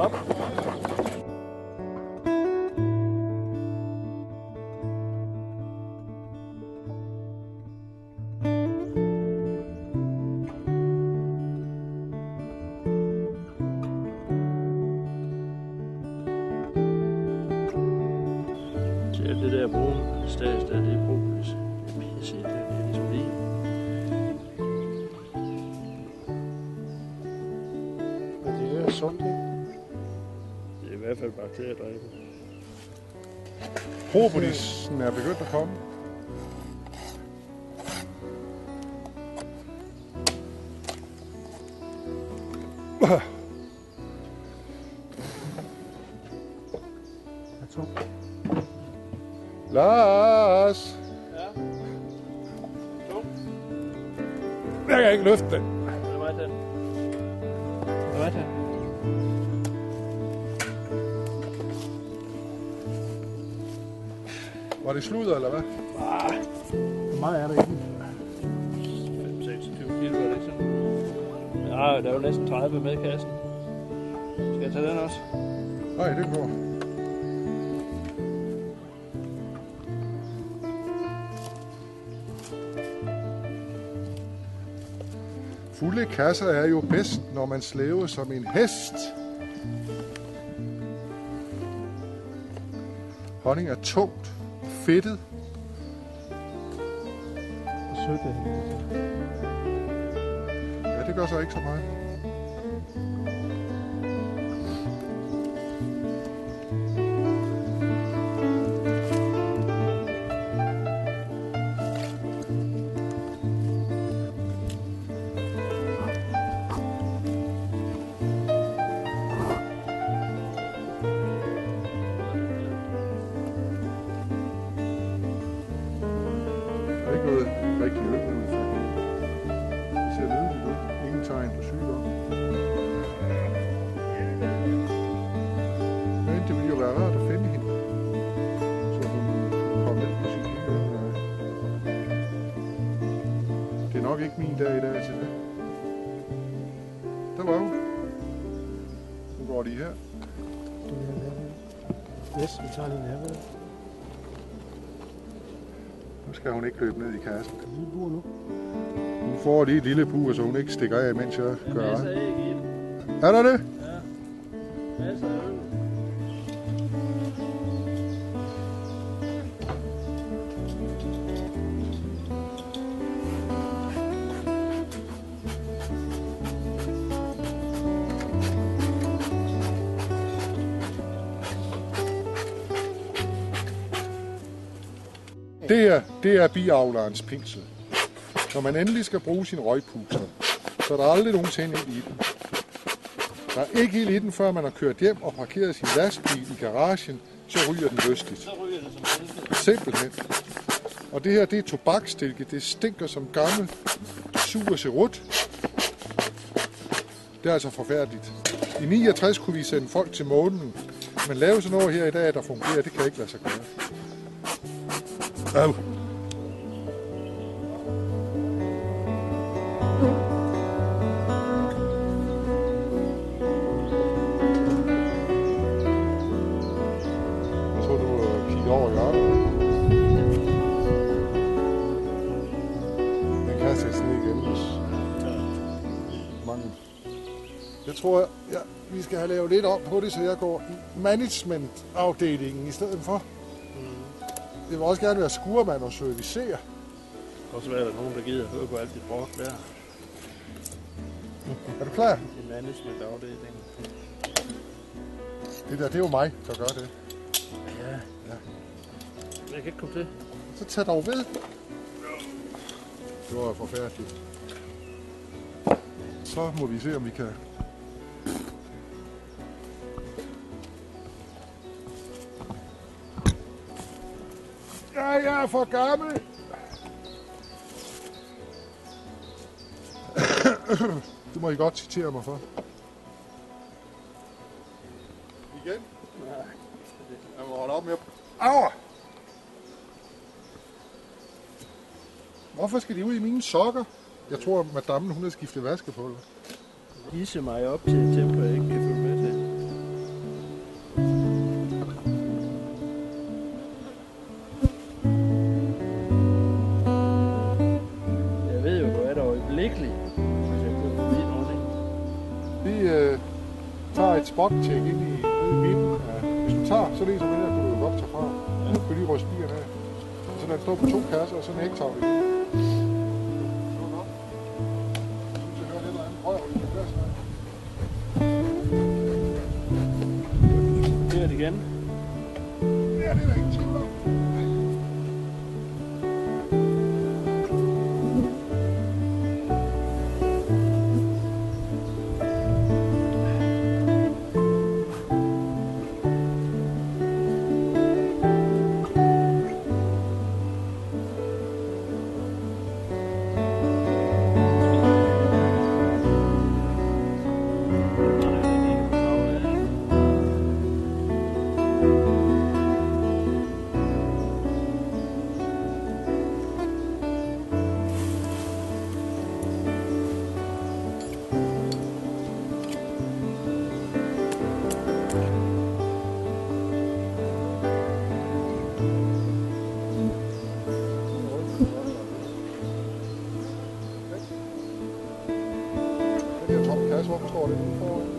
op. Det der brune stas der, det er propolis. Det er pisse, det er ligesom lige. Men det er sundt, hvert fald bakteriedræbende. Propolisen er begyndt at komme. Lars! Ja. To. Jeg kan ikke løfte den. Det er mig til. Det er mig til. Var det sludder, eller hvad? Hvor meget er der i den? 5-26 kilo, er det ikke sådan? Ja, der er jo næsten 30 med kassen. Skal jeg tage den også? Nej, det går. Fulde kasser er jo bedst, når man slæver som en hest. Honning er tungt, fedtet. Hvor sødt er det? Ja, det gør så ikke så meget. Nok ikke min dag i dag til det. Der var hun. Nu går de her. Er. Yes, vi tager lige nærmere. Nu skal hun ikke løbe ned i kassen. Kan vi bruge nu? Hun får lige et lille bur, så hun ikke stikker af, mens jeg Der er gør masser det. af æg i den. Er der det? Ja. Masser af øl. Det er, det er biavlerens pinsel. Når man endelig skal bruge sin røgpuser, så er der aldrig nogensinde ild i den. Der er ikke ild i den, før man har kørt hjem og parkeret sin lastbil i garagen, så ryger den lystigt. Så ryger det som helvede. Simpelthen. Og det her, det er tobakstilke. Det stinker som gammel sur serut. Det er altså forfærdeligt. I 69 kunne vi sende folk til månen, men lave sådan noget her i dag, der fungerer, det kan ikke lade sig gøre. Au. Jeg tror, mange... Jeg tror, ja, vi skal have lavet lidt om på det, så jeg går i management-afdelingen i stedet for. Det vil også gerne være skurmand og servicer. Og så er der nogen, der gider at høre på alt det brok der. Er du klar? I management afdelingen. Det der, det er jo mig, der gør det. Ja. Ja. Jeg kan ikke komme til. Så tag dog ved. Det var forfærdeligt. Så må vi se, om vi kan... Ja, jeg er for gammel. det må I godt citere mig for. Igen? Jeg må holde op med at... Au! Hvorfor skal de ud i mine sokker? Jeg tror, at madammen hun har skiftet vaskepulver. hisse mig op til et tempo, jeg ikke kan øjeblikkeligt. Vi øh, tager et spot-check ind i, midten. Ja. Øh, hvis du tager så læser vi den her, kan du jo godt tage fra. Ja. Så kan du lige ryste bierne af. Så den står på to kasser og så en hægtavle. Den her